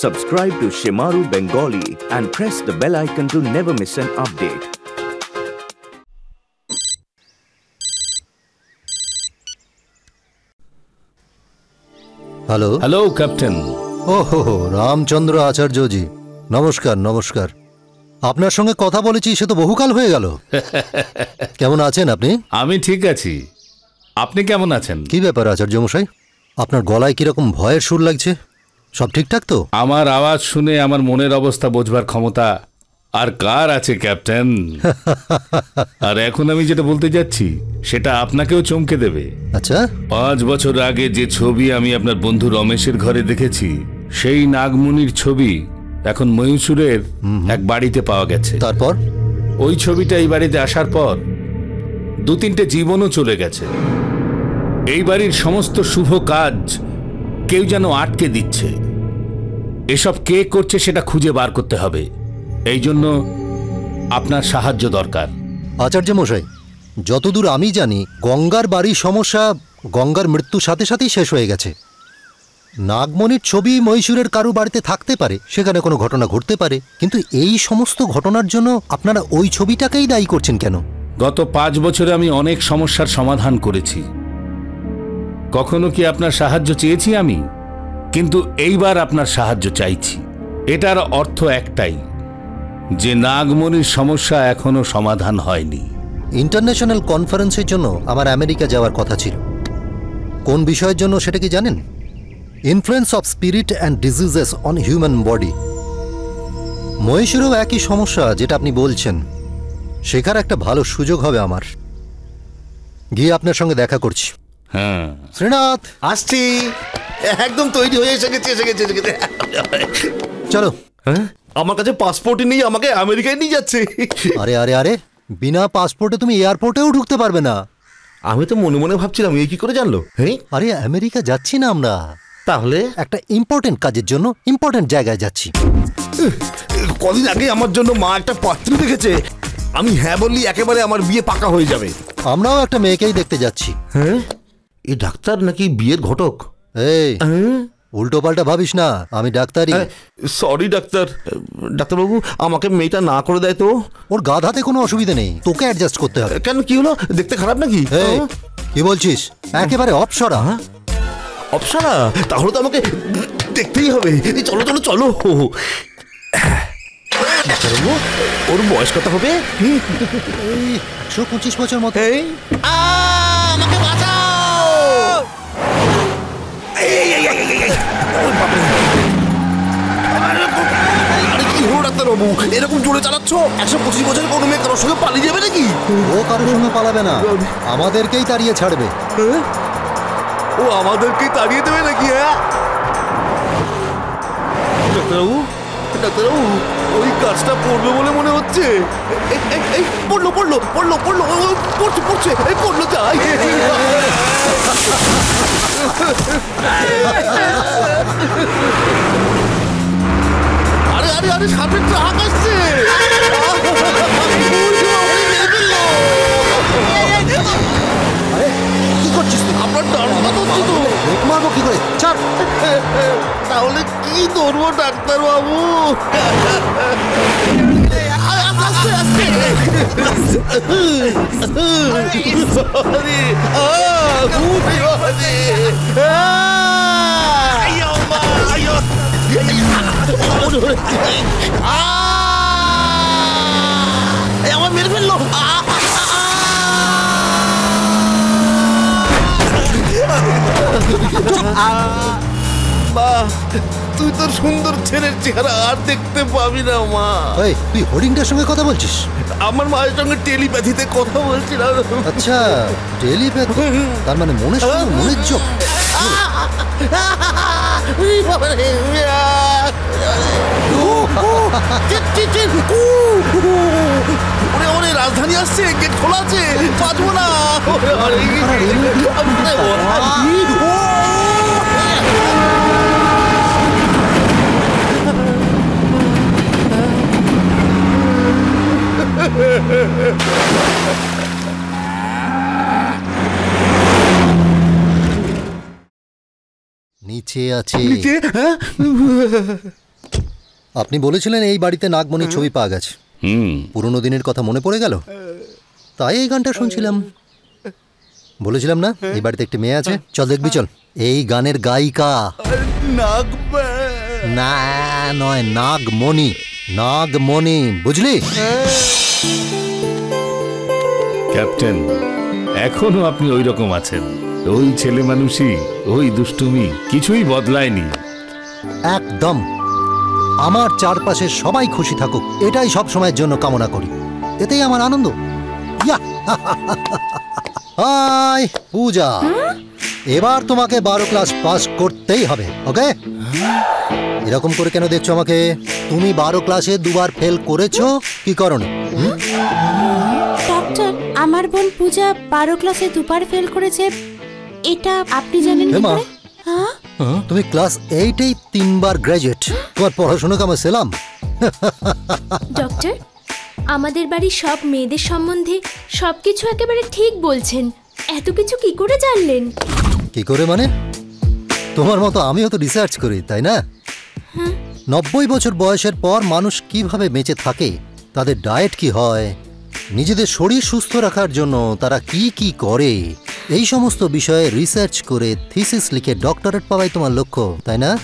Subscribe to Shimaru Bengali and press the bell icon to never miss an update. Hello hello captain ও হো হো, রামচন্দ্র আচার্যজি নমস্কার নমস্কার আপনার সঙ্গে কথা বলেছি সে তো বহুকাল হয়ে গেল কেমন আছেন আপনি আমি ঠিক আছি আপনি কেমন আছেন কি ব্যাপার আচার্য মশাই আপনার গলায় কীরকম ভয়ের সুর লাগছে সব ঠিকঠাক তো? আমার আওয়াজ শুনে আমার মনের অবস্থা বোঝবার ক্ষমতা আর কার আছে ক্যাপ্টেন? আর এখন আমি যেটা বলতে যাচ্ছি সেটা আপনাকেও চমকে দেবে। আচ্ছা। পাঁচ বছর আগে যে ছবি আমি আপনার বন্ধু রমেশের ঘরে দেখেছি সেই নাগমুনির ছবি এখন মহীশূরের এক বাড়িতে পাওয়া গেছে। তারপর? ওই ছবিটা এই বাড়িতে আসার পর দু তিনটে জীবনও চলে গেছে। এই বাড়ির সমস্ত শুভ কাজ কেউ যেন আটকে দিচ্ছে। এসব কে করছে সেটা খুঁজে বার করতে হবে। এই জন্য আপনার সাহায্য দরকার। আচার্য মশাই যতদূর আমি জানি গঙ্গার বাড়ির সমস্যা গঙ্গার মৃত্যুর সাথে সাথেই শেষ হয়ে গেছে। নাগমণির ছবি মহীশূরের কারও বাড়িতে থাকতে পারে সেখানে কোনো ঘটনা ঘটতে পারে কিন্তু এই সমস্ত ঘটনার জন্য আপনারা ওই ছবিটাকেই দায়ী করছেন কেন? গত পাঁচ বছরে আমি অনেক সমস্যার সমাধান করেছি। কখনো কি আপনার সাহায্য চেয়েছি আমি? কিন্তু এইবার আপনার সাহায্য চাইছি। এটার অর্থ একটাই, যে নাগমণির সমস্যা এখনও সমাধান হয়নি। ইন্টারন্যাশনাল কনফারেন্সের জন্য আমার আমেরিকা যাওয়ার কথা ছিল। কোন বিষয়ের জন্য সেটা কি জানেন? Influence of spirit and diseases on human body মহীশূরেও একই সমস্যা যেটা আপনি বলছেন। শেখার একটা ভালো সুযোগ হবে আমার। গিয়ে আপনার সঙ্গে দেখা করছি। হ্যাঁ। শ্রীনাথ আসছি। একদম তৈরি হয়ে এসে গেছে এসে গেছে এসে গেছে। চলো। হ্যাঁ? আমার কাছে পাসপোর্টই নেই আমাকে আমেরিকায় নিয়ে যাচ্ছে। আরে আরে আরে বিনা পাসপোর্টে তুমি এয়ারপোর্টেও ঢুকতে পারবে না। আমি তো মনে মনে ভাবছিলাম এই কি করে জানলো? হ্যাঁ? আরে আমেরিকা যাচ্ছি না আমরা। তাহলে? একটা ইম্পর্টেন্ট কাজের জন্য ইম্পর্টেন্ট জায়গায় যাচ্ছি। কদিন আগে আমার জন্য মা একটা পাত্রী দেখেছে আমি হ্যাঁ বললি একেবারে আমার বিয়ে পাকা হয়ে যাবে। আমরাও একটা মেয়েকেই দেখতে যাচ্ছি। হ্যাঁ? এই ডাক্তার নাকি বিয়ের ঘটক? এই উল্টো পাল্টা ভাবিস না আমি ডাক্তারই। সরি ডাক্তার ডাক্তারবাবু আমাকে মেয়েটা না করে দেয় তো। ওর গাধাতে কোনো অসুবিধা নেই তোকে অ্যাডজাস্ট করতে হবে। কেন কি হলো? দেখতে খারাপ নাকি? কি বলছিস? একেবারে অপসরা। অপসরা? তাহলে তো আমাকে দেখতেই হবে। চলো চলো চলো। ডাক্তারবাবু, ওর বয়স কত হবে? একশো পঁচিশ বছর মতো। আমাকে বাঁচাও। ডাক্তারবাবু এরকম জোরে চালাচ্ছ? একশো পঁচিশ বছরের কোনো মেয়ে কারোর সঙ্গে পালিয়ে যাবে নাকি? ও কারোর সঙ্গে পালাবে না। আমাদেরকেই তাড়িয়ে ছাড়বে। হ্যাঁ? ও আমাদেরকেই তাড়িয়ে দেবে নাকি হ্যাঁ? ডাক্তারবাবু ডাক্তারবাবু ওই কাজটা পড়বে বলে মনে হচ্ছে। এই, পড়ল পড়ল পড়ল পড়ল পড়ছে পড়ছে এই পড়ল যাই আরে আরে আরে সামনে ট্রাক আসছে। আরে কি করছিস তুই? আপনার ধরছি তো। মারবো কি করে? ছাড় তাহলে কি ধরবো ডাক্তার বাবু আমার মেরে ফেলল মা তুই তোর সুন্দর ছেলের চেহারা আর দেখতে পাবি না মা এই তুই হরিংটার সঙ্গে কথা বলছিস আমার মায়ের সঙ্গে টেলিপ্যাথিতে কথা বলছিলাম আচ্ছা টেলিপ্যাথি তার মানে মনের সঙ্গে মনের যোগ রাজধানী আসছে গেট খোলা আছে বাঁচবো না নিচে আছে। হ্যাঁ? আপনি বলেছিলেন এই বাড়িতে নাগমণির ছবি পাওয়া গেছে। হুম। পুরনো দিনের কথা মনে পড়ে গেল? তাই এই গানটা শুনছিলাম। বলেছিলাম না? এই বাড়িতে একটি মেয়ে আছে। চল দেখবি চল। এই গানের গায়িকা। না নয় নাগমণি। নাগমণি বুঝলি? ক্যাপ্টেন, এখনও আপনি ওই রকম আছেন। ওই ছেলে মানুষই, ওই দুষ্টুমি কিছুই বদলায়নি। একদম। আমার চারপাশে সবাই খুশি থাকুক, এটাই সব সময়ের জন্য কামনা করি। এতেই আমার আনন্দ। পূজা। এবার তোমাকে বারো ক্লাস পাস করতেই হবে, ওকে? এরকম করে কেন দেখছ আমাকে? তুমি বারো ক্লাসে দুবার ফেল করেছ? কি করনি ডক্টর আমার বোন পূজা বারো ক্লাসে দুবার ফেল করেছে। এটা আপনি জানেন কি। করে? হ্যাঁ? তুমি ক্লাস এইটেই তিনবার গ্র্যাজুয়েট তোমার পড়াশোনা কেমন ছিলাম ডক্টর আমাদের বাড়ির সব মেয়েদের সম্বন্ধে সবকিছু একেবারে ঠিক বলছেন। এত কিছু কি করে জানলেন? কি করে মানে? তোমার মতো আমিও তো রিসার্চ করি তাই না? নব্বই বছর বয়সের পর মানুষ কীভাবে বেঁচে থাকে? তাদের ডায়েট কি হয়? নিজেদের শরীর সুস্থ রাখার জন্য তারা কি কি করে? এই সমস্ত বিষয়ে রিসার্চ করে থিসিস লিখে ডক্টরেট পাওয়াই তোমার লক্ষ্য তাই না?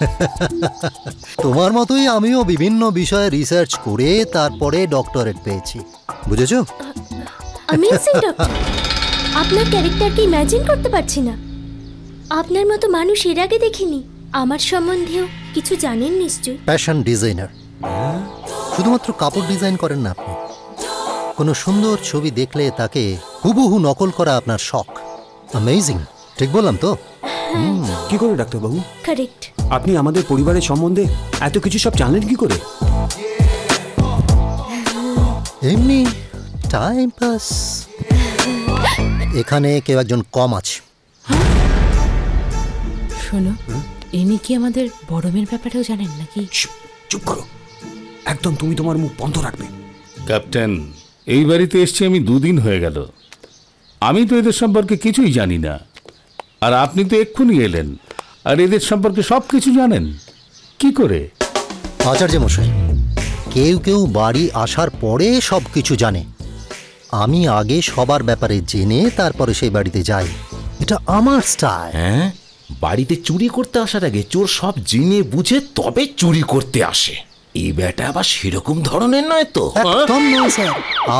তোমার মতোই আমিও বিভিন্ন বিষয়ে রিসার্চ করে তারপরে ডক্টরেট পেয়েছি। বুঝেছ? আপনার ক্যারেক্টারকে ইমাজিন করতে পারছি না। আপনার মতো মানুষ এর আগে দেখিনি। আমার সম্বন্ধেও কিছু জানেন নিশ্চয় ফ্যাশন ডিজাইনার শুধুমাত্র কাপড় ডিজাইন করেন না আপনি। কোনো সুন্দর ছবি দেখলে তাকে হুবহু নকল করা আপনার শখ। অ্যামেজিং ঠিক বললাম তো? কি করে ডাক্তারবাবু কারেক্ট আপনি আমাদের পরিবারের সম্বন্ধে এত কিছু সব জানলেন কি করে? এমনি টাইম পাস এখানে কেউ একজন কম আছে। শোনো ইনি কি আমাদের বড় মেয়ের ব্যাপারেও জানেন নাকি? চুপ করো। একদম তুমি তোমার মুখ বন্ধ রাখবে। ক্যাপ্টেন এই বাড়িতে এসছি আমি দুদিন হয়ে গেল। আমি তো এদের সম্পর্কে কিছুই জানি না। আর আপনি তো এক্ষুনি এলেন। আর এদের সম্পর্কে সব কিছু জানেন। কি করে? আচার্য মশাই কেউ কেউ বাড়ি আসার পরে সব কিছু জানে। আমি আগে সবার ব্যাপারে জেনে তারপরে সেই বাড়িতে যাই। এটা আমার স্টাইল। হ্যাঁ বাড়িতে চুরি করতে আসার আগে চোর সব জেনে বুঝে তবে চুরি করতে আসে। এই বেটা আবার সেরকম ধরনের নয় তো? হ্যাঁ? একদম নয় স্যার।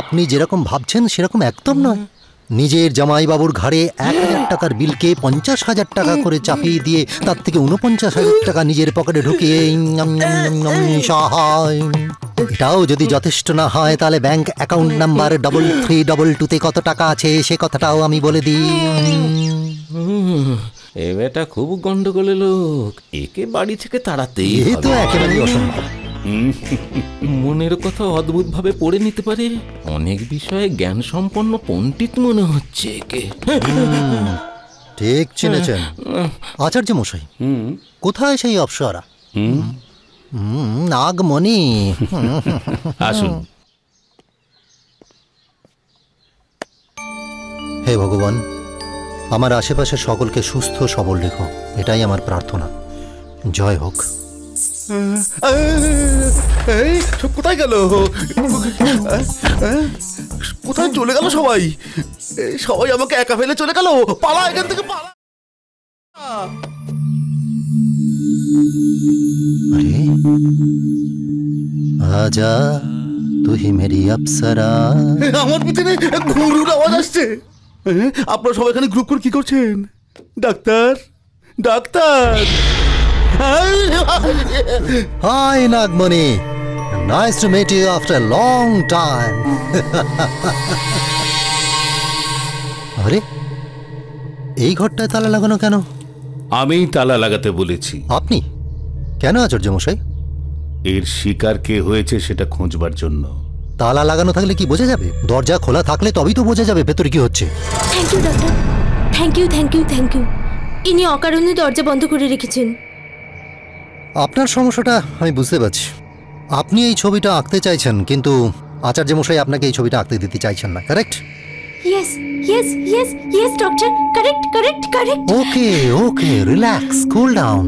আপনি যেরকম ভাবছেন সেরকম একদম নয়। নিজের জামাইবাবুর ঘাড়ে এক হাজার টাকার বিলকে পঞ্চাশ হাজার টাকা করে চাপিয়ে দিয়ে তার থেকে উনপঞ্চাশ হাজার টাকা নিজের পকেটে ঢুকিয়ে সহায়। এটাও যদি যথেষ্ট না হয় তাহলে bank account number double three double টুতে কত টাকা আছে সে কথাটাও আমি বলে দিই। এ বেটা খুব গন্ডগোলের লোক। একে বাড়ি থেকে তাড়াতেই এ তো একেবারেই অসম্ভব। মনের কথা অদ্ভুত ভাবে পড়ে নিতে পারে? অনেক বিষয়ে জ্ঞান সম্পন্ন পণ্ডিত মনে হচ্ছে একে। ঠিক চিনেছেন। আচার্য মশাই কোথায় সেই অপসরা? হুম, নাগমণি। আসুন। হে ভগবান আমার আশেপাশে সকলকে সুস্থ সবল রেখো। এটাই আমার প্রার্থনা। জয় হোক। এই সব কোথায় গেল কোথায় চলে গেল সবাই এই, সবাই আমাকে একা ফেলে চলে গেল পালা এখান থেকে পালা अरे आजा तू ही मेरी अप्सरा আমার পিছনে ঘুরুর আওয়াজ আসছে এ, আপনারা সবাই এখানে গ্রুপ করে কি করছেন doctor doctor Hi, Nagmani. Nice to meet you after a long time. আরে এই ঘরটায় তালা লাগানো কেন? আমি তালা লাগাতে বলেছি। আপনি? কেন আচার্য মশাই? এর শিকার কে হয়েছে সেটা খোঁজবার জন্য। তালা লাগানো থাকলে কি বোঝা যাবে? দরজা খোলা থাকলে তবেই তো বোঝা যাবে ভেতরে কি হচ্ছে। Thank you doctor thank you thank you thank you ইনি অকারণে দরজা বন্ধ করে রেখেছেন। আপনার সমস্যাটা আমি বুঝতে পারছি। আপনি এই ছবিটা আঁকতে চাইছেন কিন্তু আচার্য মশাই আপনাকে এই ছবিটা আঁকতে দিতে চাইছেন না correct yes yes yes yes doctor correct correct correct okay okay relax cool down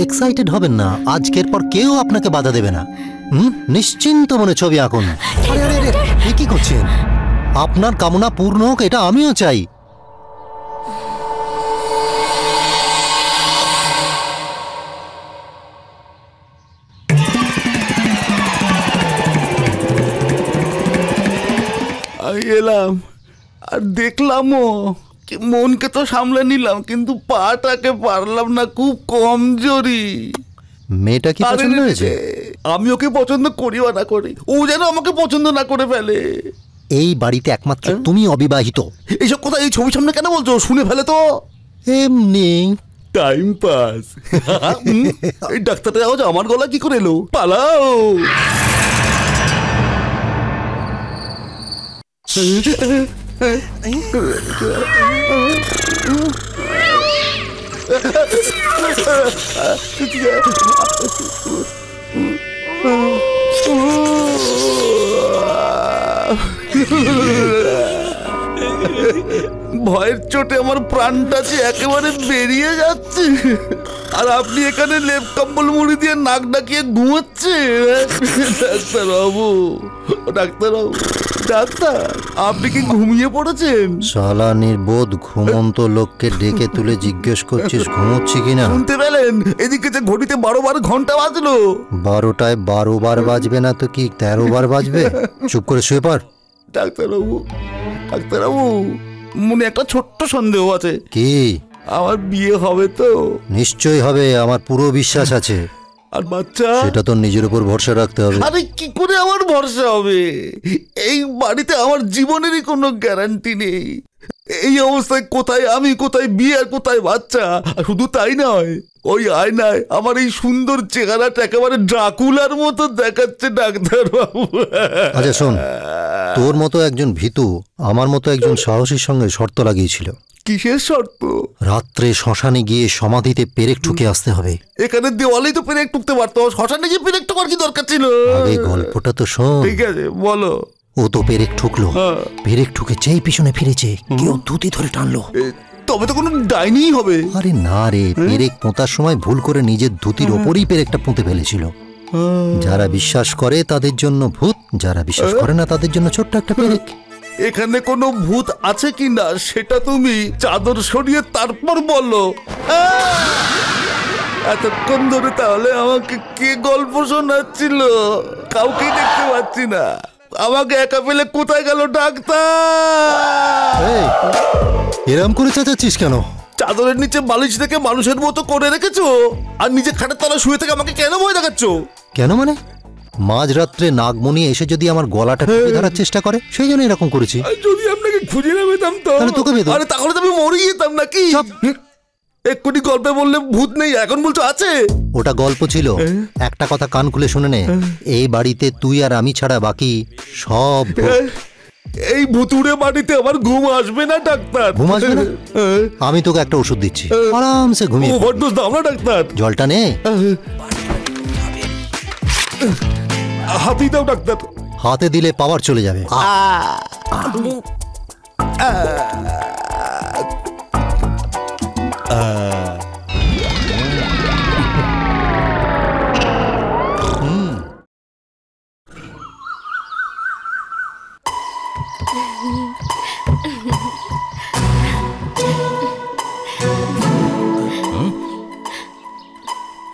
excited হবেন না আজকের পর কেউ আপনাকে বাধা দেবে না। হুম? নিশ্চিন্ত মনে ছবি আঁকুন। আরে আরে আরে কি করছেন? আপনার কামনা পূর্ণ হোক এটা আমিও চাই। এলাম। আর দেখলামও কি মনকে তো সামলে নিলাম কিন্তু পাটাকে পারলাম না খুব কমজোরি। মেয়েটা কি পছন্দ হয়েছে? আমি ওকে পছন্দ করি বা না করি। ও যেন আমাকে পছন্দ না করে ফেলে। এই বাড়িতে একমাত্র তুমি অবিবাহিত। এইসব কথা এই ছবির সামনে কেন বলছো? শুনে ফেলে তো। এমনি। টাইম পাস এই ডাক্তারের আওয়াজ আমার গলা কি করে এলো? পালাও। ভয়ের চোটে আমার প্রাণটা যে একেবারে বেরিয়ে যাচ্ছে। আর আপনি এখানে লেপ কম্বল মুড়ি দিয়ে নাক ডাকিয়ে ঘুমাচ্ছে ডাক্তার বাবু ডাক্তার আপনি কি ঘুমিয়ে পড়েছেন? শালা নির্বোধ ঘুমন্ত লোককে ডেকে তুলে জিজ্ঞেস করছিস ঘুমোচ্ছি কিনা শুনতে পেলেন? এদিকে যে ঘড়িতে বারো বার ঘণ্টা বাজলো। বারোটায় বারো বার বাজবে না তো কি তেরো বার বাজবে? চুপ করে শুয়ে পড়। ডাক্তারবাবু ডাক্তারবাবু মনে একটা ছোট্ট সন্দেহ আছে। কি? আমার বিয়ে হবে তো? নিশ্চয়ই হবে আমার পুরো বিশ্বাস আছে। আর বাচ্চা? সেটা তো নিজের উপর ভরসা রাখতে হবে। আরে কি করে আমার ভরসা হবে? এই বাড়িতে আমার জীবনেরই কোনো গ্যারান্টি নেই। এই অবস্থায় কোথায় আমি কোথায় বিয়ে আর কোথায় বাচ্চা? শুধু তাই নয় ওই আয়নায় আমার এই সুন্দর চেহারাটা একেবারে ড্রাকুলার মতো দেখাচ্ছে ডাক্তার বাবু আচ্ছা শোন। তোর মতো একজন ভীতু আমার মতো একজন সাহসীর সঙ্গে শর্ত লাগিয়েছিল। কিসের শর্ত? রাত্রে শ্মশানে গিয়ে সমাধিতে পেরেক ঠুকে আসতে হবে। এখানে দেওয়ালেই তো পেরেক টুকতে পারতো। শ্মশানে গিয়ে পেরেক টুকার কি দরকার ছিল? আগে গল্পটা তো শোন। ঠিক আছে বলো। ও তো পেরেক ঠুকলো। হ্যাঁ। পেরেক ঠুকে যেই পিছনে ফিরেছে কেউ ধুতি ধরে টানলো। তবে তো কোনো ডাইনিই হবে। আরে না রে পেরেক পোঁতার সময় ভুল করে নিজের ধুতির ওপরই পেরেকটা পুঁতে ফেলেছিল। যারা বিশ্বাস করে তাদের জন্য ভূত যারা বিশ্বাস করে না তাদের জন্য ছোট্ট একটা পেরেক। এখানে কোনো ভূত আছে কি না সেটা তুমি চাদর সরিয়ে তারপর বলো! এতক্ষণ ধরে তাহলে আমাকে কে গল্প শোনাচ্ছিল? কাউকে দেখতে পাচ্ছি না। আমাকে একা পেলে কোথায় গেল ডাক্তার? এরম করে চেঁচাচ্ছিস কেন? চাদরের নিচে বালিশ থেকে মানুষের মতো করে রেখেছো? আর নিজে খাটের তলা শুয়ে থেকে আমাকে কেন ভয় দেখাচ্ছ? কেন মানে? মাঝরাত্রে নাগমণি এসে যদি আমার গলাটা টিপে ধরার চেষ্টা করে সেই জন্য এরকম করেছি। আর যদি আপনাকে খুঁজে না পেতাম তো। তাহলে তোকে পেতাম। আরে তাহলে তো আমি মরে যেতাম নাকি? এক্ষুনি গল্পে বললে ভূত নেই এখন বলছো আছে? ওটা গল্প ছিল। একটা কথা কান খুলে শুনে নে। এই বাড়িতে তুই আর আমি ছাড়া বাকি সব এই ভুতুড়ে বাড়িতে আমার ঘুম আসবে না ডাক্তার? ঘুম আসবে না? আমি তোকে একটা ওষুধ দিচ্ছি। আরামসে ঘুমিয়ে ওভারডোজ দাও না ডাক্তার। জলটা নে। হাতি দাও ডাক্তার হাতে দিলে পাওয়ার চলে যাবে।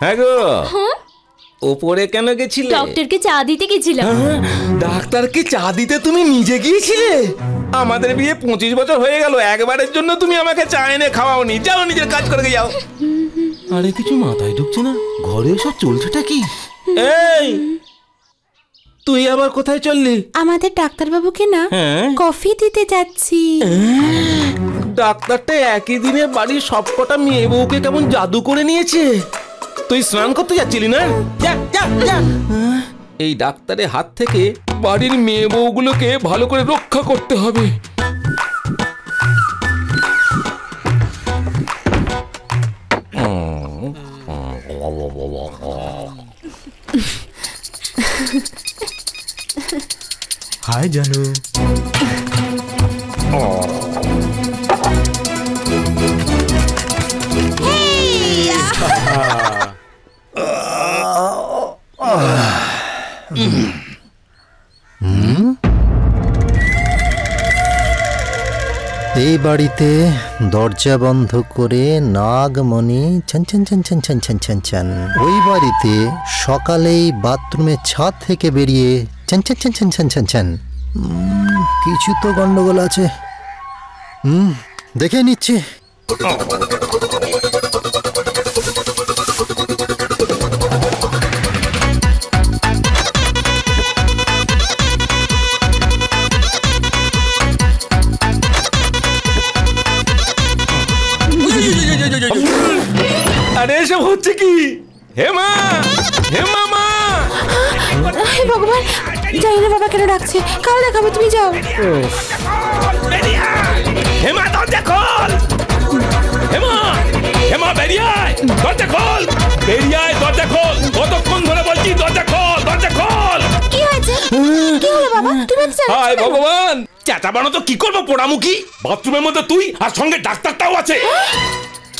হ্যাঁ গো। ওপরে কেন গেছিলে? ডক্টরকে চা দিতে গেছিলাম। হ্যাঁ, ডাক্তারকে চা দিতে তুমি নিজে গিয়েছিলে? আমাদের বিয়ে পঁচিশ বছর হয়ে গেল একবারের জন্য তুমি আমাকে চা এনে খাওয়াওনি। যাও নিজের কাজ করে যাও। আরে কিছু মাথায় ঢুকছে না? ঘরে সব চলছেটা কি? এই তুই আবার কোথায় চললি? আমাদের ডাক্তারবাবুকে না হ্যাঁ? কফি দিতে যাচ্ছি। ডাক্তারটা একই দিনে বাড়ির সবকটা মেয়ে বউকে কেমন জাদু করে নিয়েছে? তুই স্নান করতে যাচ্ছিলি না? যা যা যা। এই ডাক্তারের হাত থেকে বাড়ির মেয়ে বউগুলোকে ভালো করে রক্ষা করতে হবে। হাই জানু। বাড়িতে দরজা বন্ধ করে নাগমণি ছান ওই বাড়িতে সকালেই বাথরুমের ছাদ থেকে বেরিয়ে ছান ছান ছান ছান ছান ছান ছান কিছু তো গন্ডগোল আছে হুম দেখে নিচ্ছি কেন কাল দেখাবে তুমি যাও! হেমা দরজা খোল! হেমা হেমা বেরিয়ে আয়! দরজা খোল! বেরিয়ে আয়, দরজা খোল। কতক্ষণ ধরে বলছি দরজা খোল দরজা খোল! কি হয়েছে? কি হলো বাবা? তুমি এত চেঁচাচ্ছ হায় ভগবান! চেঁচাবানো তো কি করব পোড়ামুখী? বাথরুমের মধ্যে তুই আর সঙ্গে ডাক্তারটাও আছে।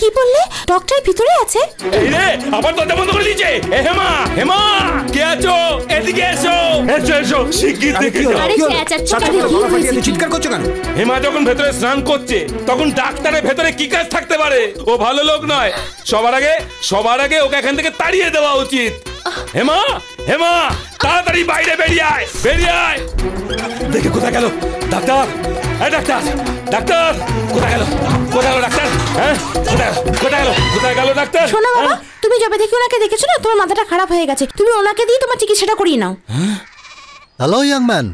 কি বললে? ডক্টর ভিতরে আছে। এই রে আবার দরজা বন্ধ করে দিয়েছে। এ হেমা হেমা কে আছো? এদিকে এসো। এসো এসো। শিগগির দেখে যাও। আরে চেঁচাচ্ছ সাথে কেন? করে গলা ফাটিয়ে এত চিৎকার করছ কেন? হেমা যখন ভেতরে স্নান করছে তখন ডাক্তারের ভেতরে কি কাজ থাকতে পারে? ও ভালো লোক নয়। সবার আগে সবার আগে ওকে এখান থেকে তাড়িয়ে দেওয়া উচিত। হেমা হেমা তাড়াতাড়ি বাইরে বেরিয়ে আয় বেরিয়ে আয়। দেখে কোথায় গেল? ডাক্তার? হ্যাঁ ডাক্তার। ডাক্তার কোথায় গেল? কোথায় গেল ডাক্তার? হ্যাঁ? কোথায়? গেল? কোথায় গেল ডাক্তার? শোনো বাবা হ্যাঁ? তুমি যবে দেখি ওনাকে দেখেছ না তোমার মাথাটা খারাপ হয়ে গেছে। তুমি ওনাকে দিয়ে তোমার চিকিৎসাটা করিয়ে নাও। হ্যালো ইয়াং ম্যান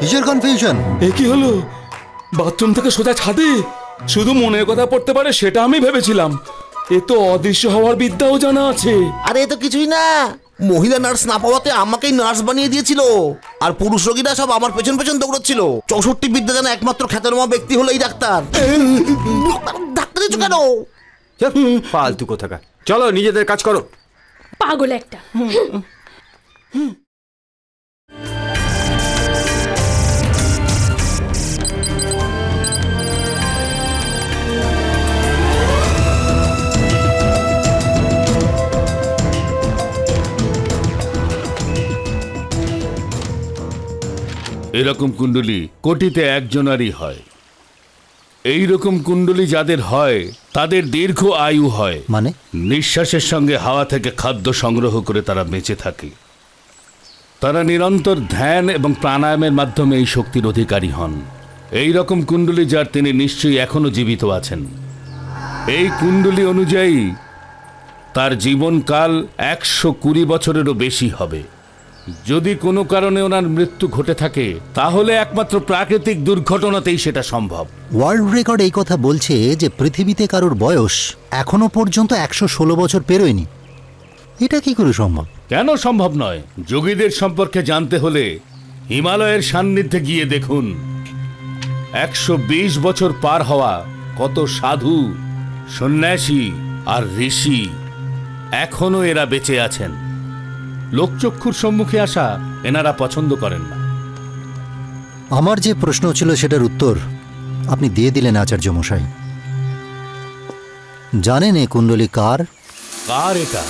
কিসের কনফিউশন এ কি হলো? বাথরুম থেকে সোজা ছাদে? শুধু মনের কথা পড়তে পারে সেটা আমি ভেবেছিলাম। এ তো অদৃশ্য হওয়ার বিদ্যাও জানা আছে। আরে এ তো কিছুই না। মহিলা নার্স না পাওয়াতে আমাকেই নার্স বানিয়ে দিয়েছিল। আর পুরুষ রোগীরা সব আমার পেছন পেছন দৌড়চ্ছিল। চৌষট্টি বিদ্যা যেন একমাত্র খ্যাতনামা ব্যক্তি হলো এই ডাক্তার। ডাক্তার দিচ্ছ কেন? ফালতু কোথাকার। চলো নিজেদের কাজ করো। পাগল একটা। এরকম কুণ্ডলী কোটিতে একজনারই হয়। এই রকম কুণ্ডলী যাদের হয় তাদের দীর্ঘ আয়ু হয়। মানে? নিঃশ্বাসের সঙ্গে হাওয়া থেকে খাদ্য সংগ্রহ করে তারা বেঁচে থাকে। তারা নিরন্তর ধ্যান এবং প্রাণায়ামের মাধ্যমে এই শক্তির অধিকারী হন। এই রকম কুণ্ডলী যার তিনি নিশ্চয়ই এখনও জীবিত আছেন। এই কুণ্ডলী অনুযায়ী তার জীবনকাল একশো কুড়ি বছরেরও বেশি হবে। যদি কোনো কারণে ওনার মৃত্যু ঘটে থাকে তাহলে একমাত্র প্রাকৃতিক দুর্ঘটনাতেই সেটা সম্ভব। ওয়ার্ল্ড রেকর্ড এই কথা বলছে যে পৃথিবীতে কারোর বয়স এখনও পর্যন্ত একশো ষোলো বছর পেরোয়নি। এটা কি করে সম্ভব? কেন সম্ভব নয়? যোগীদের সম্পর্কে জানতে হলে হিমালয়ের সান্নিধ্যে গিয়ে দেখুন। একশো বিশ বছর পার হওয়া কত সাধু সন্ন্যাসী আর ঋষি এখনও এরা বেঁচে আছেন। লোকচক্ষুর সম্মুখে আসা এনারা পছন্দ করেন না। আমার যে প্রশ্ন ছিল সেটার উত্তর আপনি দিয়ে দিলেন আচার্য মশাই। জানেন এ কুণ্ডলী কার? কার এটা?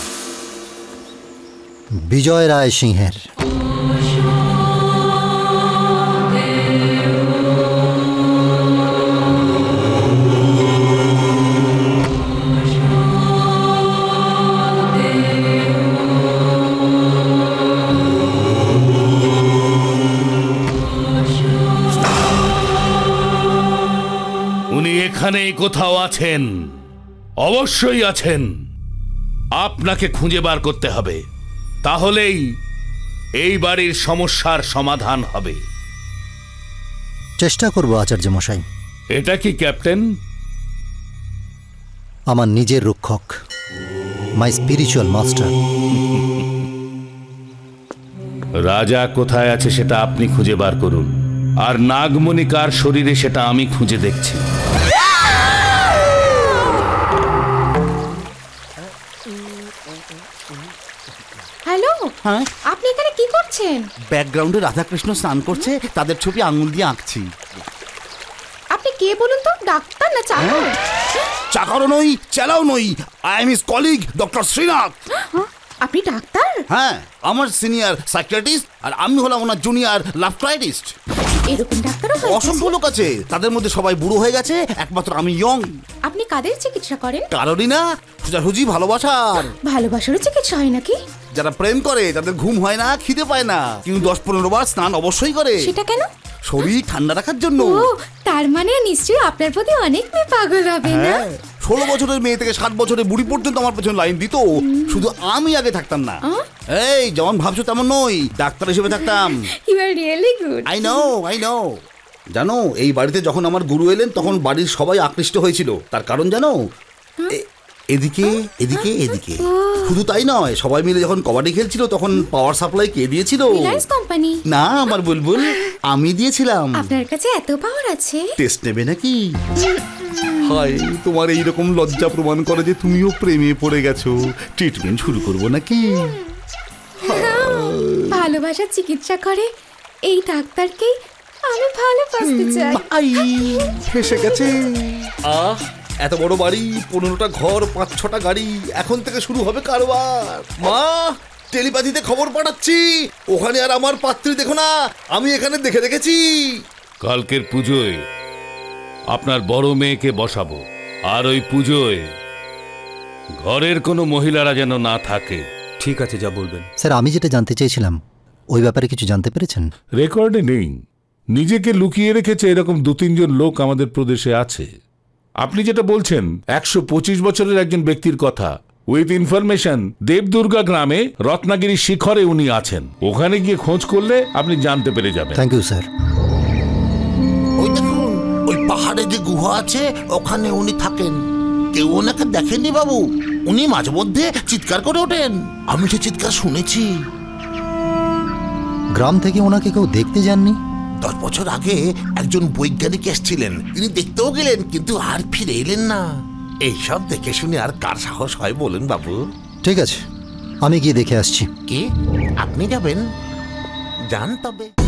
বিজয় রায় সিংহের। উনি এখানেই কোথাও আছেন? অবশ্যই আছেন। আপনাকে খুঁজে বার করতে হবে। তাহলেই এই বাড়ির সমস্যার সমাধান হবে। চেষ্টা করব আচার্য মশাই। এটা কি ক্যাপ্টেন? আমার নিজের রক্ষক। My spiritual master. রাজা কোথায় আছে সেটা আপনি খুঁজে বার করুন। আর নাগমণিকার শরীরে সেটা আমি খুঁজে দেখছি। হ্যাঁ? আপনি এখানে কি করছেন? ব্যাকগ্রাউন্ডে রাধাকৃষ্ণ স্নান করছে তাদের ছবি আঙুল দিয়ে আঁকছি। আপনি কে বলুন তো? ডাক্তার না চাকর? চাকরও নই চেলাও নই। I am his colleague doctor Srinath আপনি ডাক্তার? হ্যাঁ আমার সিনিয়র সাইকিয়াট্রিস্ট আর আমি হলাম ওনার জুনিয়র লাভ ক্রাইটিস্ট এরকম ডাক্তারও হয় অসংখ্য লোক আছে তাদের মধ্যে সবাই বুড়ো হয়ে গেছে একমাত্র আমি ইয়ং আপনি কাদের চিকিৎসা করেন? কারোরই না সোজাসুজি ভালোবাসার। ভালোবাসারও চিকিৎসা হয় নাকি? যারা প্রেম করে তাদের ঘুম হয় না খিদে পায় না। কিন্তু দশ পনেরো বার স্নান অবশ্যই করে। সেটা কেন? শরীর ঠান্ডা রাখার জন্য। ও তার মানে নিশ্চয়ই আপনার প্রতি অনেক মেয়ে পাগল হবে না? হ্যাঁ ষোলো বছরের মেয়ে থেকে ষাট বছরের বুড়ি পর্যন্ত আমার পেছনে লাইন দিত। শুধু আমি আগে থাকতাম না। এই যেমন ভাবছ তেমন নই। ডাক্তার হিসেবে থাকতাম। You are really good I know I know জানো এই বাড়িতে যখন আমার গুরু এলেন তখন বাড়ির সবাই আকৃষ্ট হয়েছিল। তার কারণ জানো? এ- এদিকে এদিকে এদিকে। শুধু তাই নয় সবাই মিলে যখন কবাডি খেলছিল তখন পাওয়ার সাপ্লাই কে দিয়েছিল? রিলায়েন্স কোম্পানি না আমার বুলবুল আমি দিয়েছিলাম। আপনার কাছে এত পাওয়ার আছে? টেস্ট নেবে নাকি? হায় তোমার এই রকম লজ্জা প্রমাণ করে যে তুমিও প্রেমে পড়ে গেছো। ট্রিটমেন্ট শুরু করব নাকি? ভালোবাসার চিকিৎসা করে এই ডাক্তারকেই আমি ভালোবাসতে চাই। আই ফেসে গেছে। আহ এত বড় বাড়ি পনেরোটা ঘর পাঁচ ছটা গাড়ি এখন থেকে শুরু হবে কারবার। মা টেলিপ্যাথিতে খবর পাঠাচ্ছি। ওখানে আর আমার পাত্রী দেখো না আমি এখানে দেখে রেখেছি। কালকের পুজোয় আপনার বড় মেয়েকে বসাবো। আর ওই পুজোয় ঘরের কোনো মহিলারা যেন না থাকে। ঠিক আছে যা বলবেন। স্যার আমি যেটা জানতে চেয়েছিলাম ওই ব্যাপারে কিছু জানতে পেরেছেন? রেকর্ডে নেই। নিজেকে লুকিয়ে রেখেছে এরকম দু তিনজন লোক আমাদের প্রদেশে আছে। আপনি যেটা বলছেন একশো পঁচিশ বছরের একজন ব্যক্তির কথা। উইথ ইনফরমেশন দেবদুর্গা গ্রামে রত্নাগিরি শিখরে উনি আছেন। ওখানে গিয়ে খোঁজ করলে আপনি জানতে পেরে যাবেন। থ্যাংক ইউ স্যার ওই দেখুন ওই পাহাড়ে যে গুহা আছে ওখানে উনি থাকেন। কেউ ওনাকে দেখেননি বাবু। উনি মাঝে মধ্যে চিৎকার করে ওঠেন। আমি সে চিৎকার শুনেছি। গ্রাম থেকে ওনাকে কেউ দেখতে যাননি? দশ বছর আগে একজন বৈজ্ঞানিক এসছিলেন। তিনি দেখতেও গেলেন কিন্তু আর ফিরে এলেন না। এইসব দেখে শুনে আর কার সাহস হয় বলেন বাবু? ঠিক আছে আমি গিয়ে দেখে আসছি। কি? আপনি যাবেন? যান তবে।